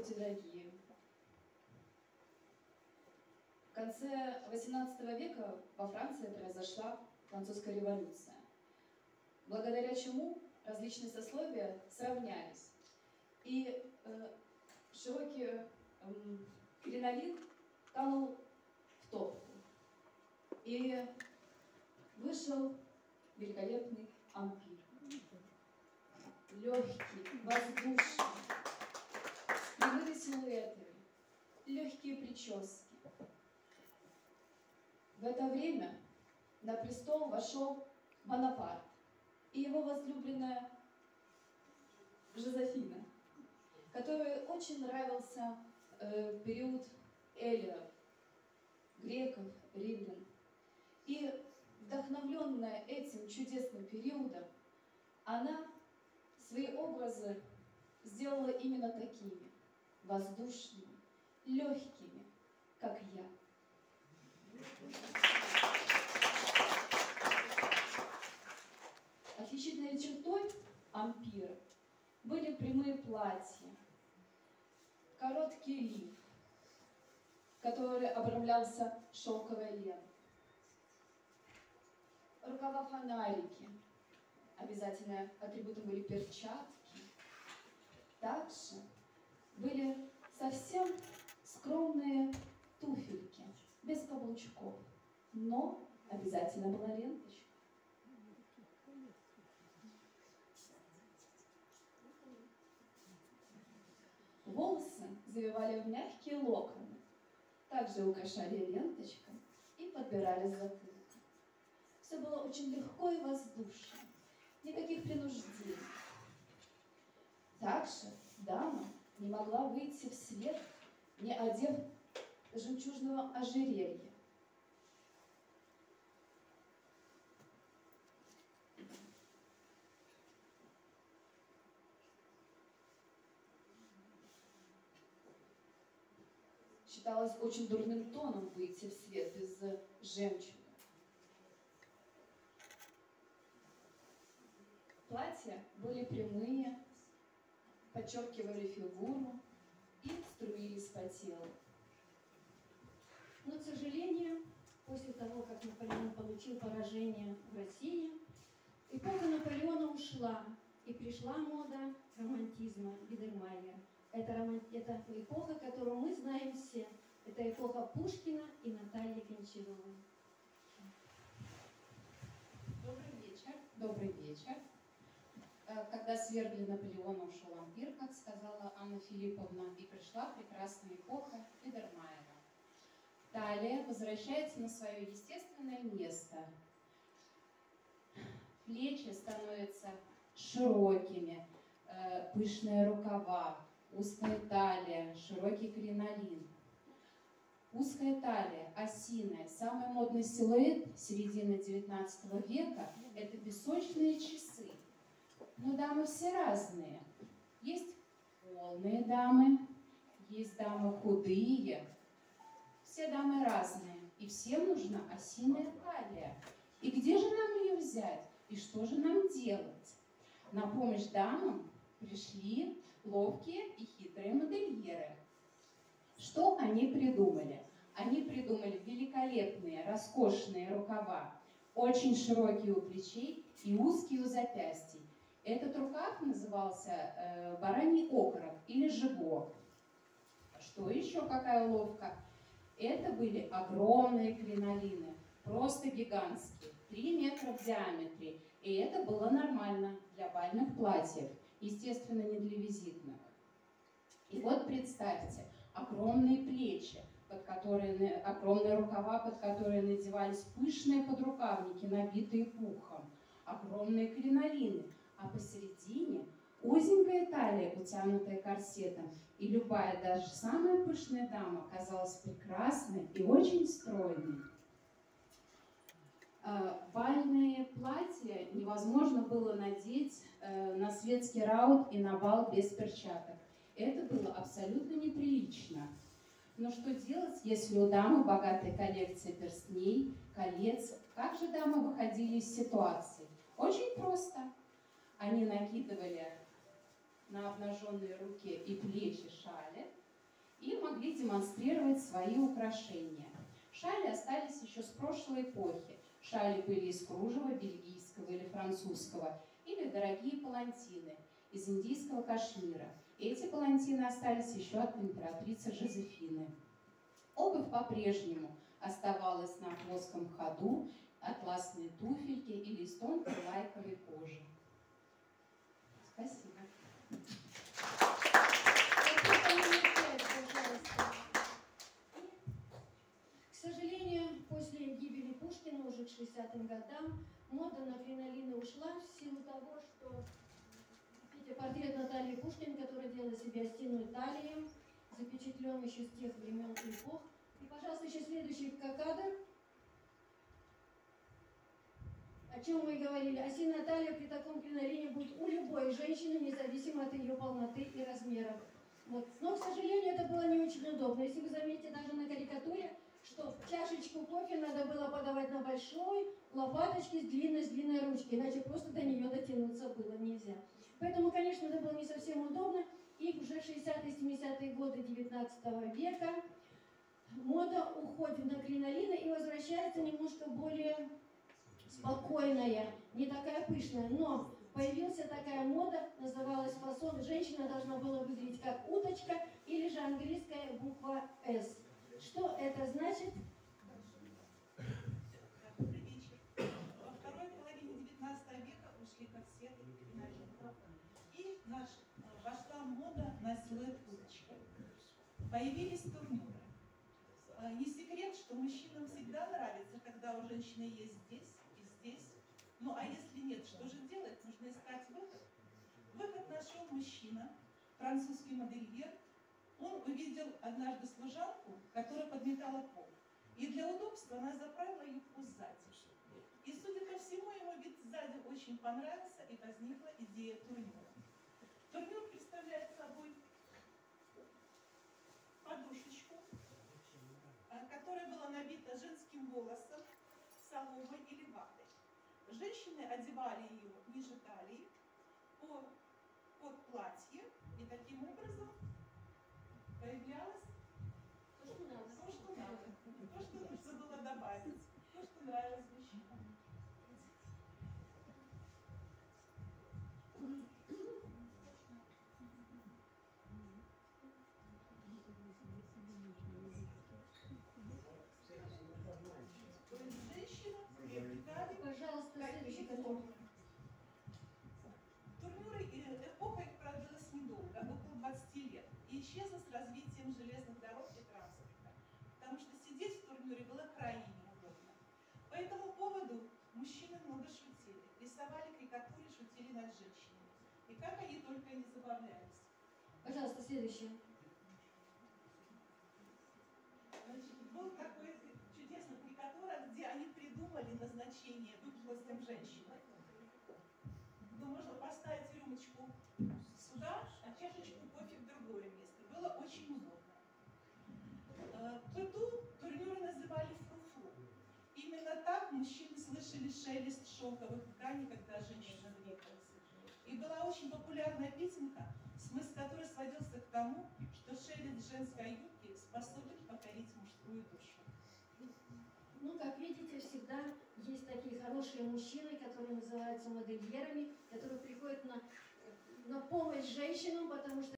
Здравствуйте, дорогие! В конце XVIII века во Франции произошла французская революция, благодаря чему различные сословия сравнялись. И э, широкий э, кринолин канул в топку. И вышел великолепный ампир. Легкий, воздушный, прически. В это время на престол вошел Бонапарт и его возлюбленная Жозефина, которой очень нравился э, период эллинов, греков, римлян. И вдохновленная этим чудесным периодом, она свои образы сделала именно такими, воздушными, легкими, как я. Отличительной чертой ампира были прямые платья, короткий лиф, который обрамлялся шелковой лентой, рукава фонарики, обязательно атрибутом были перчатки. Также были совсем скромные туфельки, без каблучков, но обязательно была ленточка. Волосы завивали в мягкие локоны, также украшали ленточкой и подбирали затылок. Все было очень легко и воздушно, никаких принуждений. Также дама не могла выйти в свет, не одев жемчужного ожерелья. Считалось очень дурным тоном выйти в свет без жемчуга. Платья были прямые, подчеркивали фигуру и струились по телу. Но, к сожалению, после того, как Наполеон получил поражение в России, эпоха Наполеона ушла, и пришла мода романтизма Бидермайера. Это, роман... это эпоха, которую мы знаем все. Это эпоха Пушкина и Натальи Гончаровой. Добрый вечер. Добрый вечер. Э, когда свергли Наполеона, ушел ампир, как сказала Анна Филипповна, и пришла прекрасная эпоха Бидермайера. Далее возвращается на свое естественное место. Плечи становятся широкими, э, пышные рукава, узкая талия, широкий кринолин. Узкая талия, осиная, самый модный силуэт середины XIX века – это песочные часы. Дамы все разные. Есть полные дамы, есть дамы худые, все дамы разные, и всем нужна осиная талия. И где же нам ее взять? И что же нам делать? На помощь дамам пришли ловкие и хитрые модельеры. Что они придумали? Они придумали великолепные, роскошные рукава, очень широкие у плечей и узкие у запястий. Этот рукав назывался э, бараний окорок или жигок. Что еще какая уловка? Это были огромные кринолины, просто гигантские, 3 метра в диаметре. И это было нормально для бальных платьев, естественно, не для визитных. И вот представьте, огромные плечи, под которые, огромные рукава, под которые надевались пышные подрукавники, набитые пухом, огромные кринолины, а посередине Узенькая талия, утянутая корсетом, и любая, даже самая пышная дама казалась прекрасной и очень стройной. А, бальные платья невозможно было надеть э, на светский раут и на бал без перчаток. Это было абсолютно неприлично. Но что делать, если у дамы богатая коллекция перстней, колец? Как же дамы выходили из ситуации? Очень просто. Они накидывали на обнаженные руки и плечи шали и могли демонстрировать свои украшения. Шали остались еще с прошлой эпохи. Шали были из кружева бельгийского или французского, или дорогие палантины из индийского кашмира. Эти палантины остались еще от императрицы Жозефины. Обувь по-прежнему оставалась на плоском ходу, атласные туфельки или из тонкой лайковой кожи. Спасибо. К сожалению, после гибели Пушкина уже к 60-м годам мода на кринолины ушла в силу того, что видите, портрет Натальи Пушкин, которая делала себе остинную талию, запечатлен еще с тех времен и эпох. И, пожалуйста, еще следующий кадр. О чем мы говорили? Осиная талия при таком кринолине будет у любой женщины, независимо от ее полноты и размеров. Вот. Но, к сожалению, это было не очень удобно. Если вы заметите даже на карикатуре, что чашечку кофе надо было подавать на большой лопаточке с длинной, с длинной ручки, иначе просто до нее дотянуться было нельзя. Поэтому, конечно, это было не совсем удобно. И уже 60-70-е годы 19 века мода уходит на кринолины и возвращается немножко более спокойная, не такая пышная. Но появилась такая мода, называлась фасон. Женщина должна была выглядеть как уточка или же английская буква «С». Что это значит? Во второй половине XIX века ушли корсеты и кринолины. И наш, вошла мода на силуэт уточки. Появились турнюры. Э, Не секрет, что мужчинам всегда нравится, когда у женщины есть здесь. Ну а если нет, что же делать? Нужно искать выход. Выход нашел мужчина, французский модельер. Он увидел однажды служанку, которая подметала пол. И для удобства она заправила юбку сзади. И, судя по всему, ему вид сзади очень понравился, и возникла идея турнюра. Турнюр представляет собой подушечку, э, которая была набита женским волосом, соломой или ватой. Женщины одевали ее ниже талии, по, под платье, и таким образом появлялось То, что надо. то, что надо, то, что нужно было добавить, то, что нравилось мужчинам. То есть женщина приобретали Пожалуйста, кадр. Турнюры э, эпоха их продлилась недолго, около 20 лет, и исчезла с развитием железных дорог и транспорта, потому что сидеть в турнюре было крайне неудобно. По этому поводу мужчины много шутили, рисовали карикатуры, шутили над женщинами. И как они только не забавлялись. Пожалуйста, следующий. Значит, был такой чудесная карикатура, где они придумали назначение выпуклостям женщины. Ну, можно поставить рюмочку сюда, а чашечку кофе в другое место. Было очень удобно. Э, Пыту турнюры называли фруфру. Мужчины слышали шелест шелковых тканей, когда женщина двигалась. И была очень популярная песенка, смысл которой сводился к тому, что шелест женской юбки способен покорить мужскую душу. Ну, как видите, всегда есть такие хорошие мужчины, которые называются модельерами, которые приходят на, на помощь женщинам, потому что